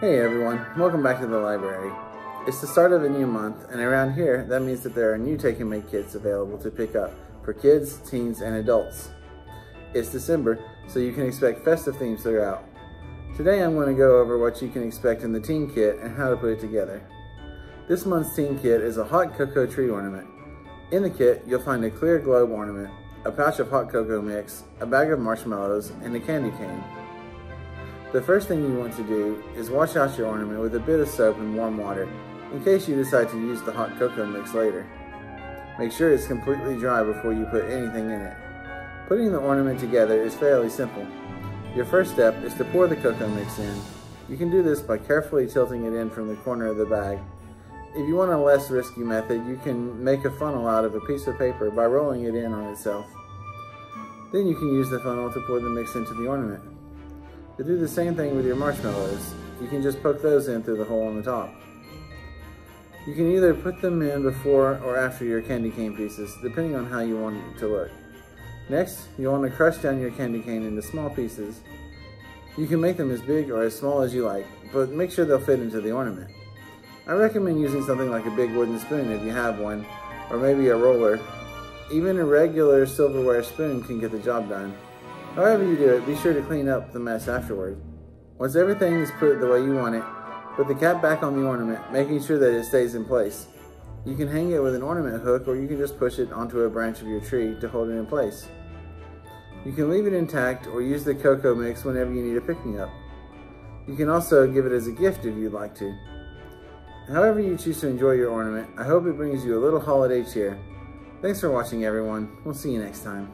Hey everyone, welcome back to the library. It's the start of a new month, and around here, that means that there are new Take and Make kits available to pick up for kids, teens, and adults. It's December, so you can expect festive themes throughout. Today I'm going to go over what you can expect in the teen kit and how to put it together. This month's teen kit is a hot cocoa tree ornament. In the kit, you'll find a clear globe ornament, a pouch of hot cocoa mix, a bag of marshmallows, and a candy cane. The first thing you want to do is wash out your ornament with a bit of soap and warm water in case you decide to use the hot cocoa mix later. Make sure it's completely dry before you put anything in it. Putting the ornament together is fairly simple. Your first step is to pour the cocoa mix in. You can do this by carefully tilting it in from the corner of the bag. If you want a less risky method, you can make a funnel out of a piece of paper by rolling it in on itself. Then you can use the funnel to pour the mix into the ornament. To do the same thing with your marshmallows, you can just poke those in through the hole on the top. You can either put them in before or after your candy cane pieces, depending on how you want it to look. Next, you want to crush down your candy cane into small pieces. You can make them as big or as small as you like, but make sure they'll fit into the ornament. I recommend using something like a big wooden spoon if you have one, or maybe a roller. Even a regular silverware spoon can get the job done. However you do it, be sure to clean up the mess afterward. Once everything is put the way you want it, put the cap back on the ornament, making sure that it stays in place. You can hang it with an ornament hook or you can just push it onto a branch of your tree to hold it in place. You can leave it intact or use the cocoa mix whenever you need a pick-me-up. You can also give it as a gift if you'd like to. However you choose to enjoy your ornament, I hope it brings you a little holiday cheer. Thanks for watching everyone. We'll see you next time.